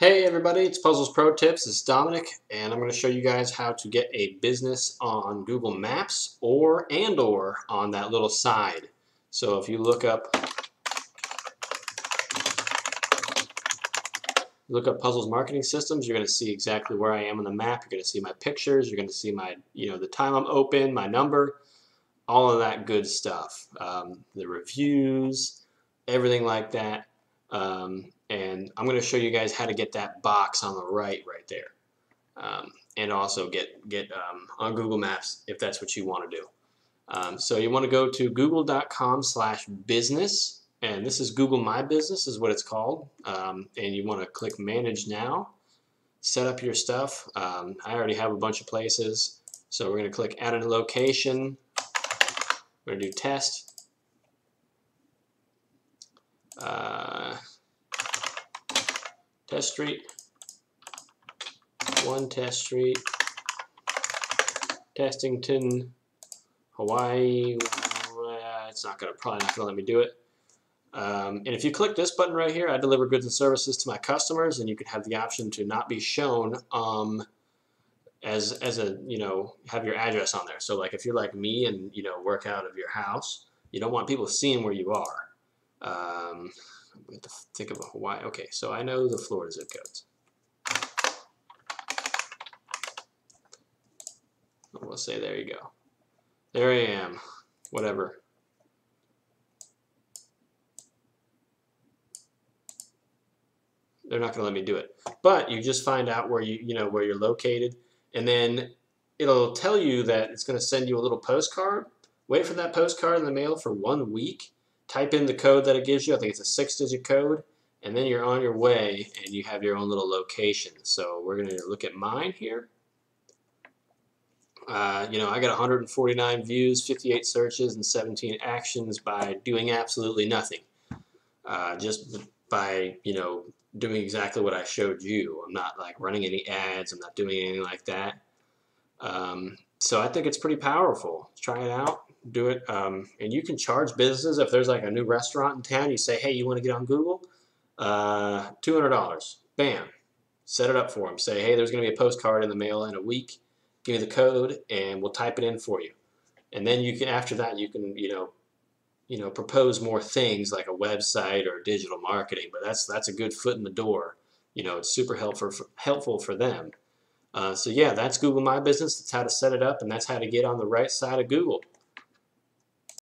Hey everybody, it's Puzzles Pro Tips. It's Dominic, and I'm going to show you guys how to get a business on Google Maps or and or on that little side. So if you look up look up Puzzles Marketing Systems, you're going to see exactly where I am on the map. You're going to see my pictures. You're going to see my you know the time I'm open, my number, all of that good stuff, um, the reviews, everything like that. Um, and I'm going to show you guys how to get that box on the right right there. Um, and also get get um, on Google Maps if that's what you want to do. Um, so you want to go to google.com slash business and this is Google My Business is what it's called. Um, and you want to click manage now set up your stuff. Um, I already have a bunch of places. So we're going to click add a location. We're going to do test. Uh, Test Street, one Test Street, Testington, Hawaii. It's not gonna probably not gonna let me do it. Um, and if you click this button right here, I deliver goods and services to my customers, and you can have the option to not be shown um, as as a you know have your address on there. So like if you're like me and you know work out of your house, you don't want people seeing where you are. Um, we have to think of a Hawaii. Okay, so I know the Florida zip codes. We'll say there you go. There I am. Whatever. They're not going to let me do it. But you just find out where you you know where you're located, and then it'll tell you that it's going to send you a little postcard. Wait for that postcard in the mail for one week type in the code that it gives you. I think it's a six digit code. And then you're on your way and you have your own little location. So we're going to look at mine here. Uh, you know, I got 149 views, 58 searches, and 17 actions by doing absolutely nothing. Uh, just by, you know, doing exactly what I showed you. I'm not like running any ads. I'm not doing anything like that. Um, so I think it's pretty powerful. Try it out do it. Um, and you can charge businesses if there's like a new restaurant in town. You say, hey, you want to get on Google? Uh, two hundred dollars. Bam. Set it up for them. Say, hey, there's going to be a postcard in the mail in a week. Give me the code, and we'll type it in for you. And then you can, after that, you can, you know, you know, propose more things like a website or digital marketing. But that's that's a good foot in the door. You know, it's super helpful for, helpful for them. Uh, so yeah, that's Google My Business. That's how to set it up, and that's how to get on the right side of Google.